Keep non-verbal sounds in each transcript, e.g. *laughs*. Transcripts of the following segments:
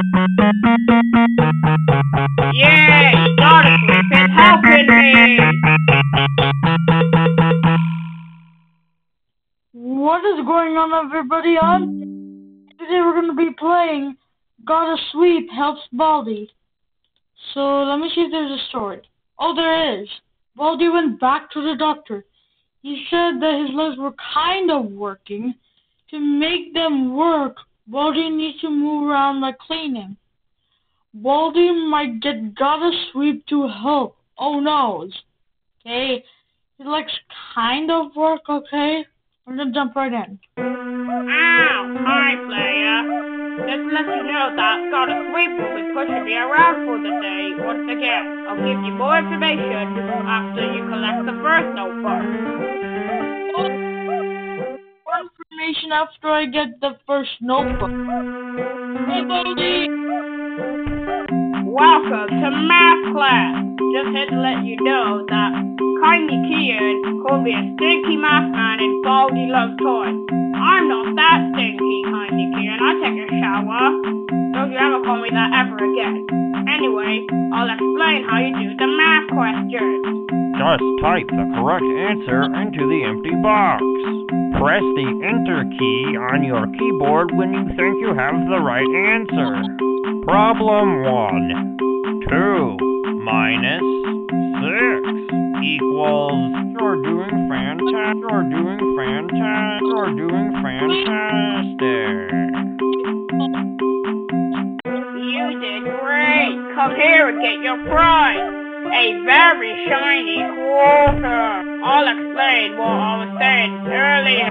Is me! What is going on, everybody? On today we're gonna be playing Gotta Sweep Helps Baldi. So let me see if there's a story. Oh, there is. Baldi went back to the doctor. He said that his legs were kind of working. To make them work, Baldi needs to move around by cleaning. Baldi might get Gotta Sweep to help. Oh no. Okay. His legs kind of work, okay? I'm gonna jump right in. Ow! Hi, player. Just to let you know that Gotta Sweep will be pushing me around for the day once again. I'll give you more information after you collect the first notebook. More information after I get the first notebook. Hey, Baldi! Welcome to math class. Just had to let you know that Kindly Kian called me a stinky math man and Baldi loves toys. I'm not that stinky, Kindly Kian. I take a shower. Don't you ever call me that ever again. Anyway, I'll explain how you do the math questions. Just type the correct answer into the empty box. Press the Enter key on your keyboard when you think you have the right answer. Problem 1. 2 minus 6 equals... You're doing fantastic. You're doing fantastic. You're doing fantastic. You did great. Come here and get your prize. A very shiny quarter. I'll explain what I was saying earlier.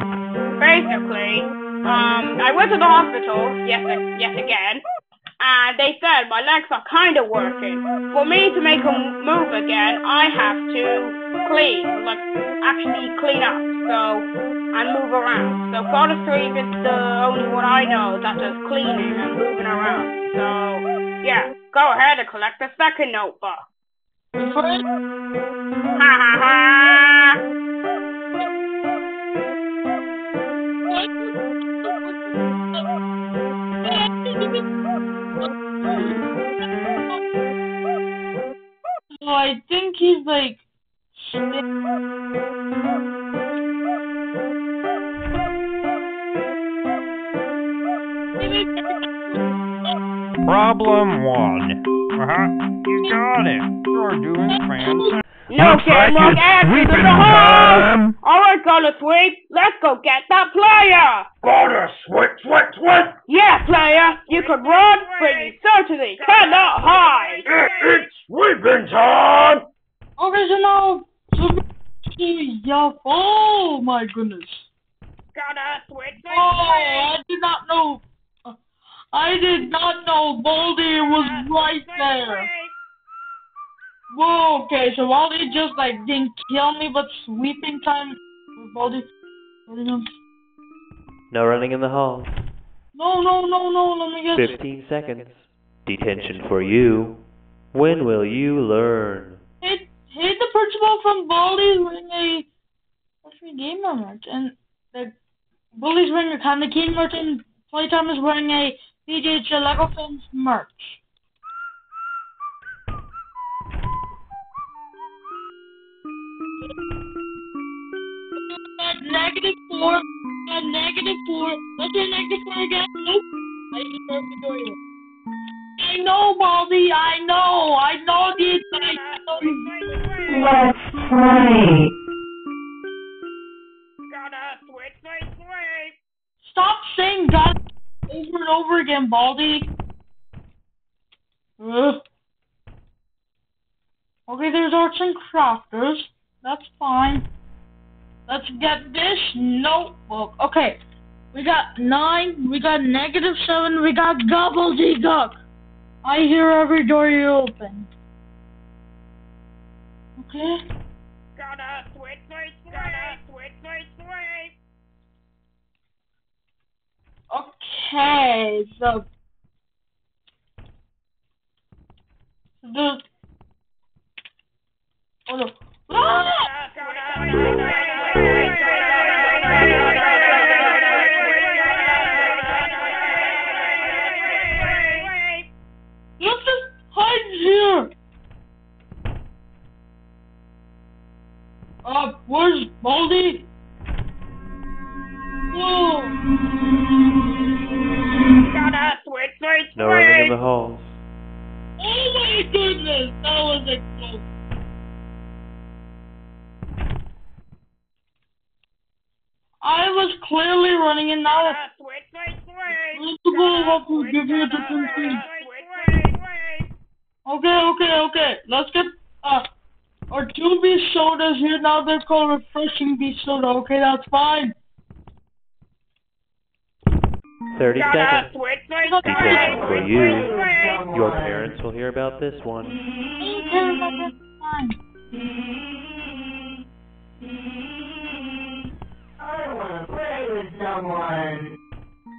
Basically, um, I went to the hospital, yes, yes again, and they said my legs are kind of working. For me to make them move again, I have to clean, like actually clean up, so and move around. So Gotta Sweep is the only one I know that does cleaning and moving around. So yeah, go ahead and collect the second notebook. So I think he's like. Problem 1. Uh-huh. You got it. You're doing fantastic. No game like answers in the hole! Alright, Gotta Sweep, let's go get that player! Gotta sweep, sweep, sweep! Yeah, player, you can run, but you certainly cannot hide! It, it's sweeping time! Okay, so now. So, yeah. Oh my goodness. Gotta Sweep, sweep, Oh, sweep! I did not know. I did not know Baldi was right there. Whoa, okay, so Baldi just like didn't kill me, but sweeping time with Baldi. No, running in the hall. no, no, no, no, let me guess. 15 seconds. Detention for you. When will you learn? Hit, hit the principal from Baldi's wearing a what's my gamer merch, and the Baldi's wearing a Candy King merch, and Playtime is wearing a BJ Lego Films merch. Negative four, at negative four, let's say negative four again. Nope. I just broke the door here. I know, Baldi, I know, I know these guys. Let's play. Gotta switch my sweep! Stop saying God over and over again, Baldi. Ugh. Okay, there's arts and crafters. That's fine. Let's get this notebook. Okay, we got nine, we got negative seven, we got gobbledygook. I hear every door you open. Okay. Gotta sweep, sweep! Gotta Sweep, sweep, sweep! Okay, so the oh no. Ah! Gotta sodas now. They're called refreshing beach soda. Okay, that's fine. 30 Gotta seconds. switch, switch, Detention switch, for you. Your parents will hear about this one. Okay, that's fine. I wanna play with someone.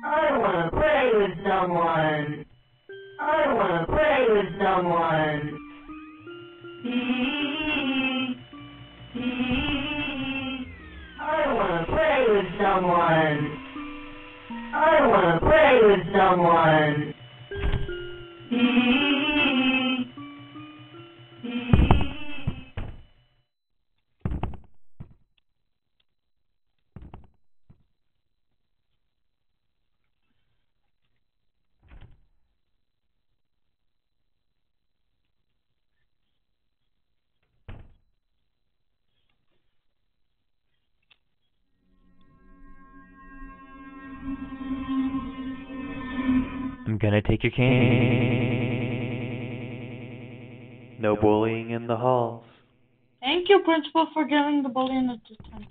I wanna play with someone. I wanna play with someone. With someone. I wanna play with someone. Gonna take your cane. No bullying in the halls. Thank you, Principal, for giving the bully an detention.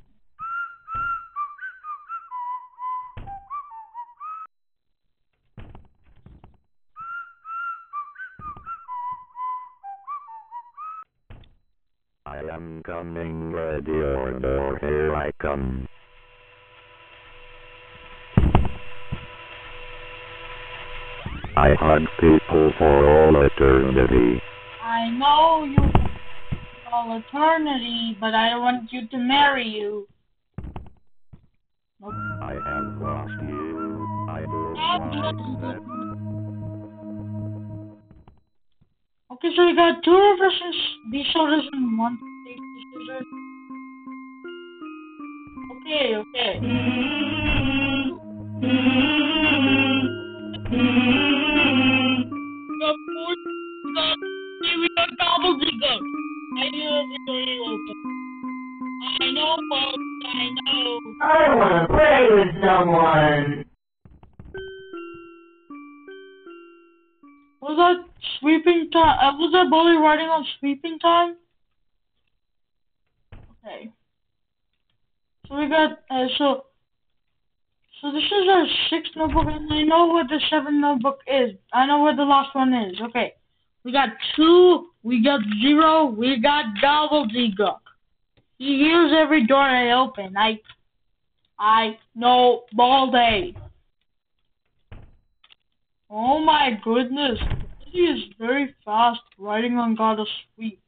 I am coming, ready order, here I come. I hug people for all eternity. I know you for all eternity, but I don't want you to marry you. I have lost you. I will find them. Okay, so we got two refreshing s- beef sodas and one tasty scissors. Okay, okay. We bully riding on sweeping time? Okay. So we got uh, so. So this is our sixth notebook, and I know what the seventh notebook is. I know where the last one is. Okay. We got two. We got zero. We got double gobbledygook. He hears every door I open. I, I know Baldi. Oh my goodness. He is very fast riding on Gotta Sweep.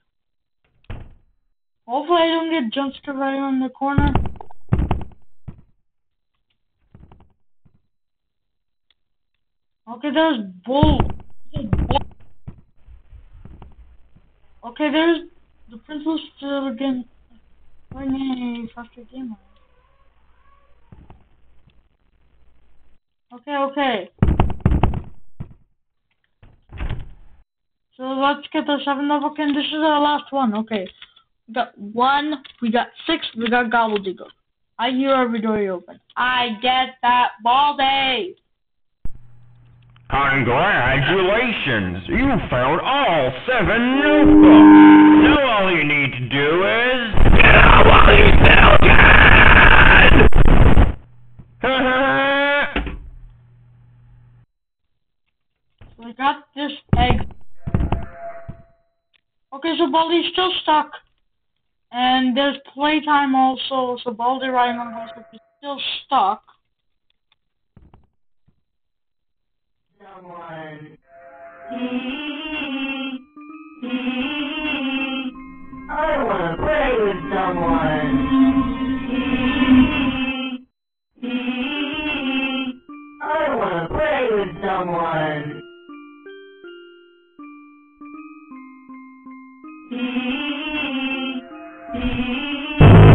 Hopefully I don't get jump scared right on the corner. Okay, there's Bull. Okay, there's the principal still again. Winning faster game. Okay, okay. So let's get the seven notebook and this is our last one. Okay. We got one, we got six, we got gobbledygook. I hear every door open. I get that ball day. Congratulations! You found all seven notebooks! Now all you need to do is... Get out while you still can! So *laughs* we got this egg. Okay, so Baldi's still stuck. And there's playtime also, so Baldi riding on Ghost is still stuck. I wanna play with someone. I wanna play with someone. *laughs*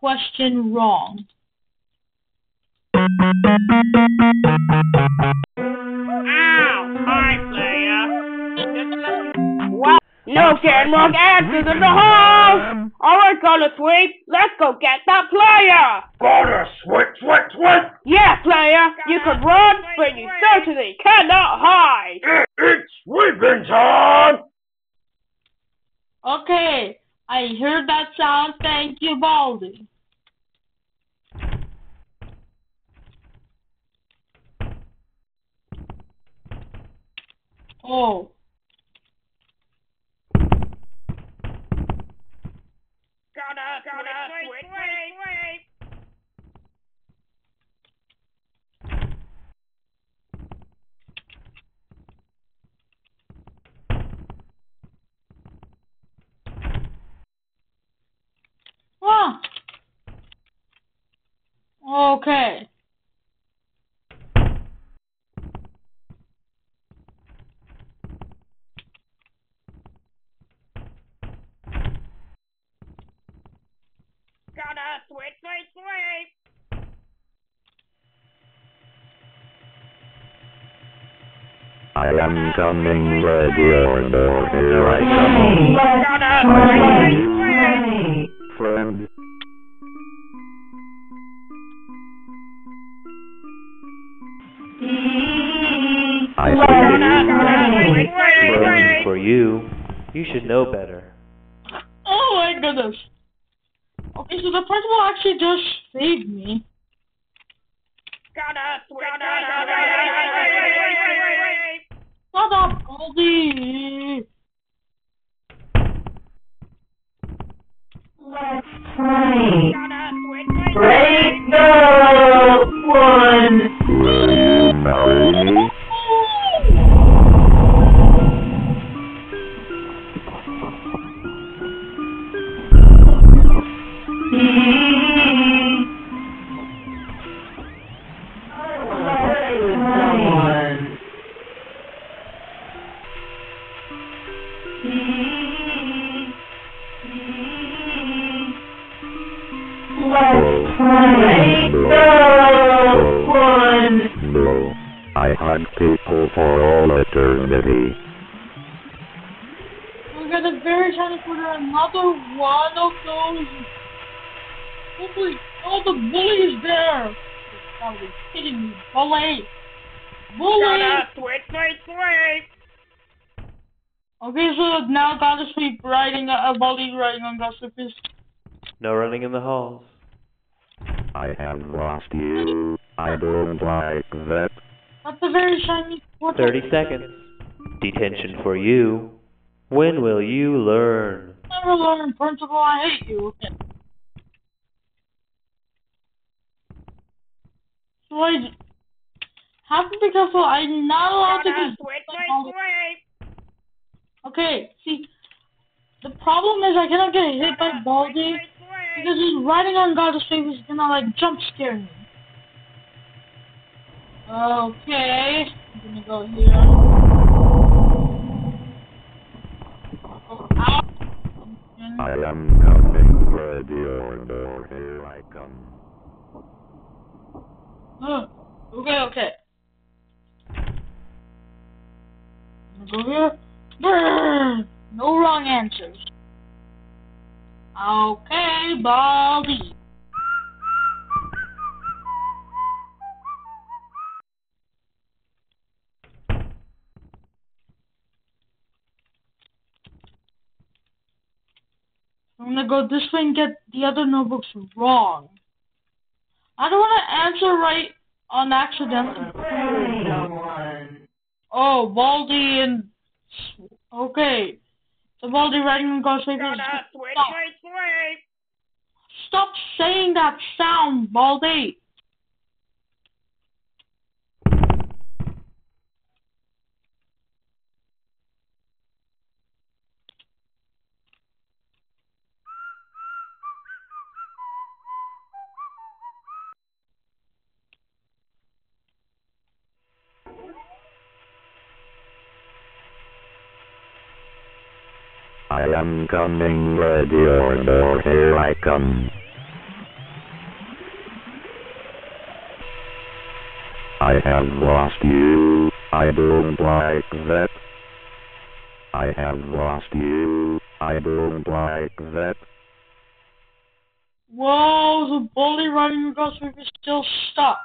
question wrong. Ow! Hi, player. Well, no getting wrong answers in the hall! Alright, Gotta Sweep, let's go get that player! Gotta sweep, sweep, sweep! Yeah, player, you can run, but you certainly cannot hide! It, it's sweeping time! Okay, I heard that sound. Thank you, Baldi. Oh, Gotta, gotta, sweep, sweep, sweep! ah. Okay. Gotta, sweep, sweep, sweep! I am coming, ready order, here I come. Sweep! Friend, I! For you, you should know better. Oh my goodness. Okay, so the principal actually just saved me. Sweep, sweep! Shut up, Baldi. Let's play. Break the one. Eternity. We got a very shiny quarter, another one of those. Hopefully, all the bully is there. Gotta be kidding me, bully. Bully. Gotta, sweep, sweep, sweep! Okay, so now gotta sweep riding a, a bully riding on gossip is. No running in the halls. I have lost you. I don't like that. That's a very shiny quarter. 30 seconds. Detention for you. When will you learn? Never learn, principal. I hate you. So I have to be careful. I'm not allowed to Gotta, just. sweep, sweep, sweep! Okay, see, the problem is I cannot get hit by Baldi because he's riding on God's face. He's gonna like jump scare me. Okay, I'm gonna go here. Go out. I am coming, ready order, here I come. Oh, okay, okay. Go here. Brrr, no wrong answers. Okay, Baldi. I'm gonna go this way and get the other notebooks wrong. I don't want to answer right on accident. Play with someone. Oh, Baldi and okay, the Baldi writing on Ghost Papers. Gotta, sweep, Stop. Stop saying that sound, Baldi. I am coming, ready order, here I come. I have lost you, I don't like that. I have lost you, I don't like that. Whoa, the bully running across me is still stuck.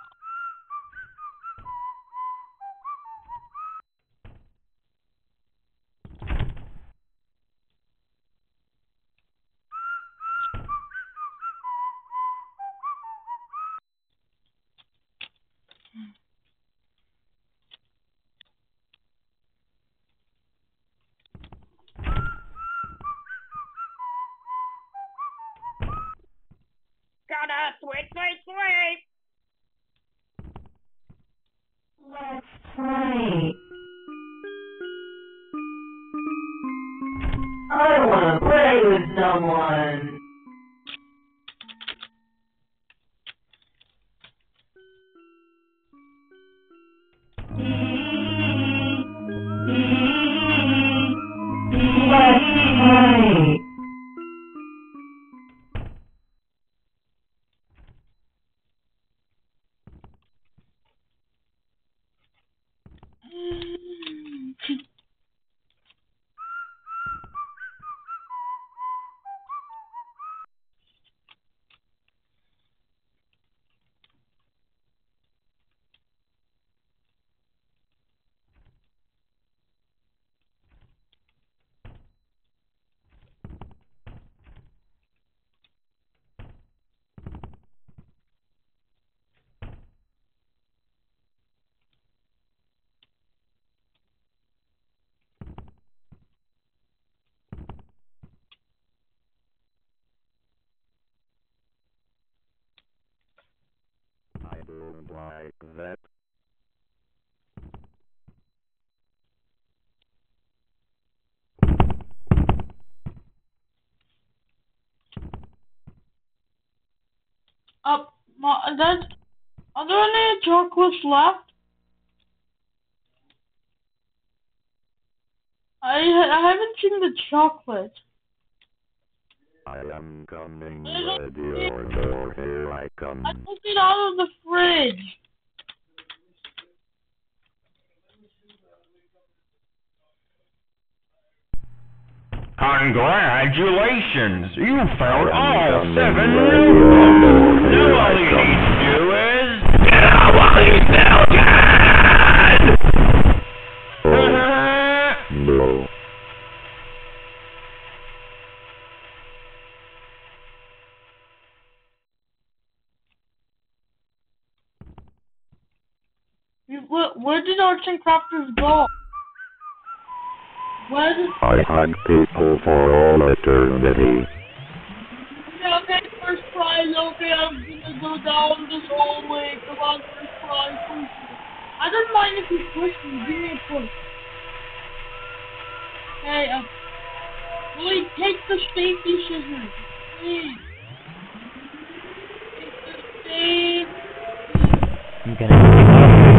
With Like that. Uh, that, are there any chocolates left? I I haven't seen the chocolate. I am coming, *laughs* ready order, here I come. I took it out of the fridge. Congratulations! You found I am all coming, seven ready notebooks! order, Now all you need to do is... Get out while you still Where, where did Arts and Crafters go? Where did... I had people for all eternity. Okay, okay, first prize, okay, I'm gonna go down this hallway. Come on, first prize, push me. I don't mind if you push me, give me a push. Hey, uh, Willie, take the safety scissors, please. Take the safety You gonna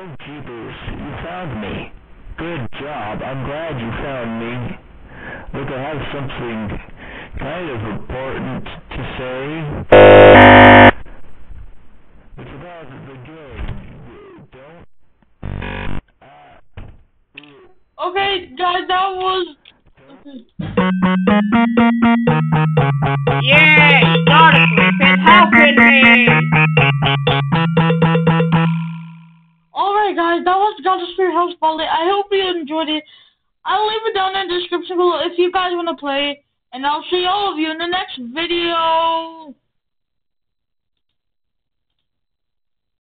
Oh, jeepers, you found me. Good job. I'm glad you found me. Look, I have something kind of important to say. It's about the game. Don't. Uh, Okay, guys, that was. Yay! Gotta Sweep is helping me! Alright, guys, that was Gotta House Baldi. I hope you enjoyed it. I'll leave it down in the description below if you guys want to play. And I'll see all of you in the next video.